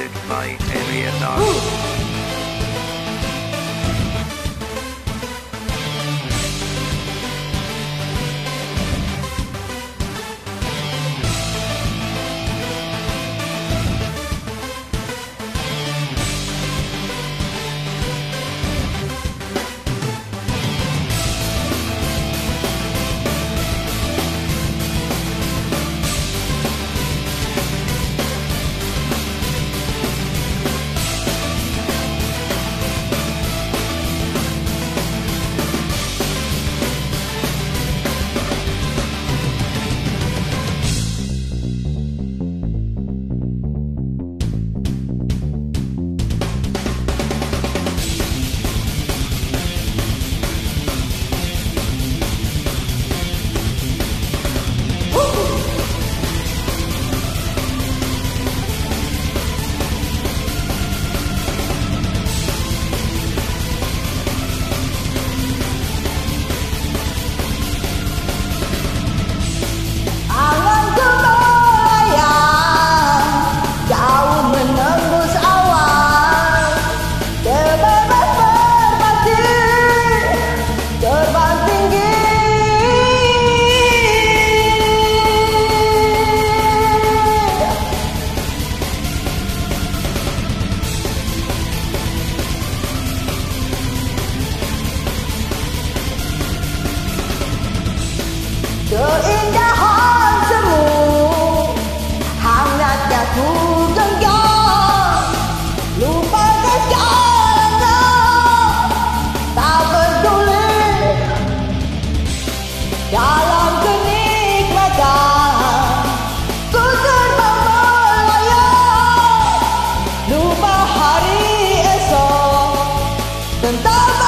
Music by Alien Dog. 감.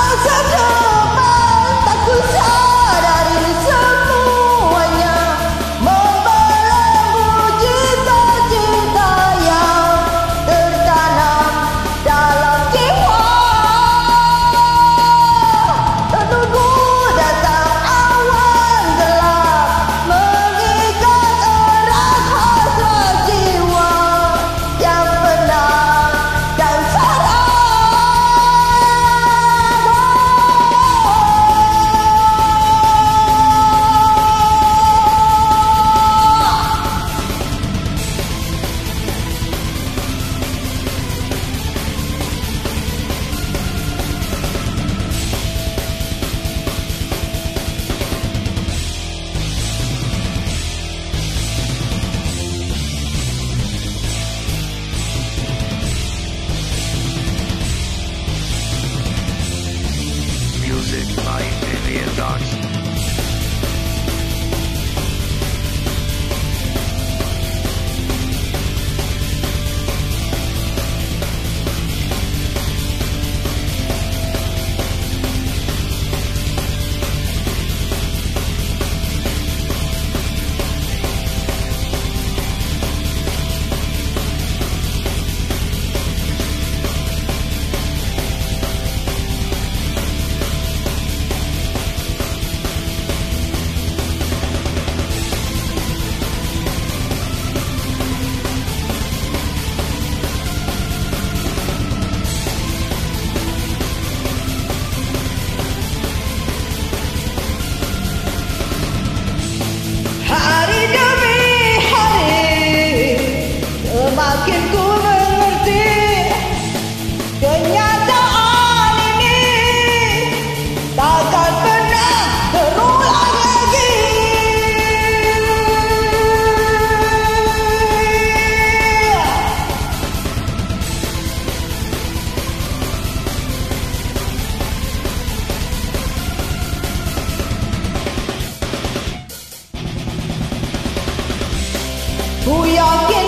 Yakin